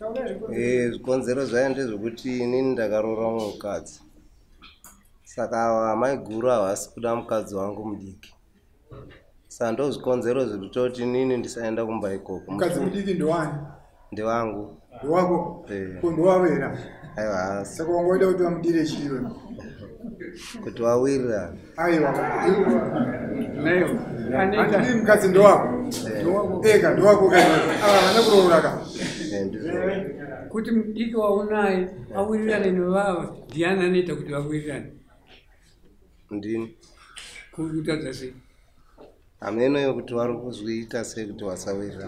Eh, zvikonzero zvayo ndezvekuti inini ndakarora mumwe mukadzi. Saka amai guru havasi kuda mukadzi wangu mudiki. Saka ndo zvikonzero zviri kutoti inini ndisaenda kumba ikoko. Mukadzi mudiki ndowani ndevangu ndowako Eh. ko ndowavera aiwa. Saka wangoida kuti vamudire chiriwe kuti wawirirana aiwa. Andii mukadzi ndowako eka ndowako ka ava vana kuroora ka Eh. Kuti mudiki waunaye awirirane nevava. Ndiani anoita kuti vawirirane ndini. Kutadza sei? Hameno yokuti vari kuzviita sei kuti wasawirirana